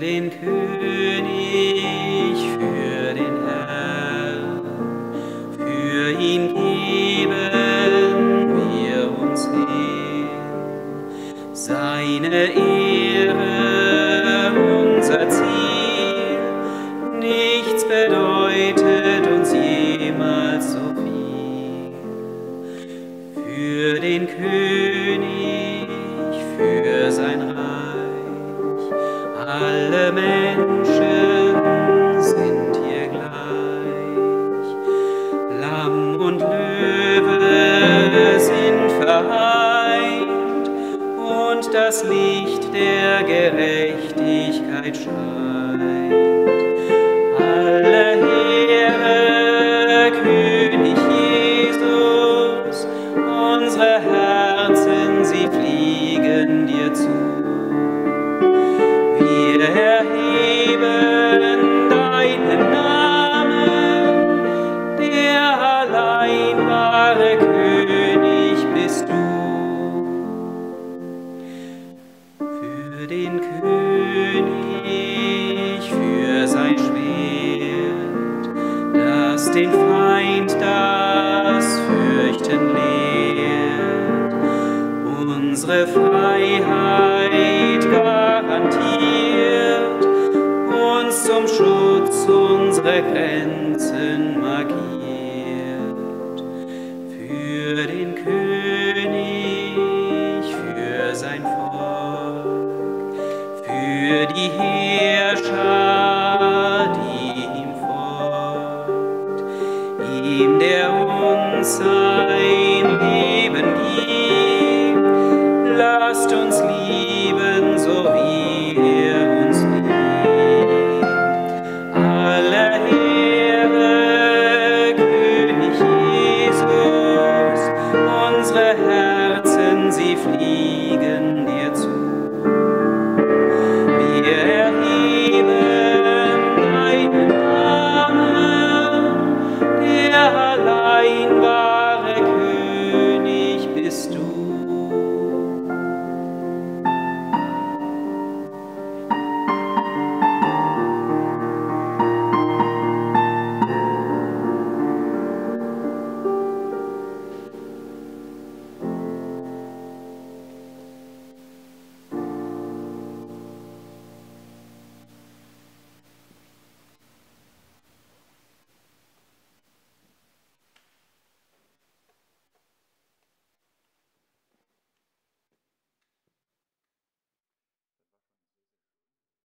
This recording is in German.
den König, für den Herrn, für ihn geben wir uns hin. Seine Ehre unser Ziel, nichts bedeutet uns jemals so viel. Für den König, Menschen sind hier gleich. Lamm und Löwe sind vereint und das Licht der Gerechtigkeit scheint. Alle Ehre, König Jesus, unsere Herzen, den König, für sein Schwert, das den Feind das Fürchten lehrt, unsere Freiheit So.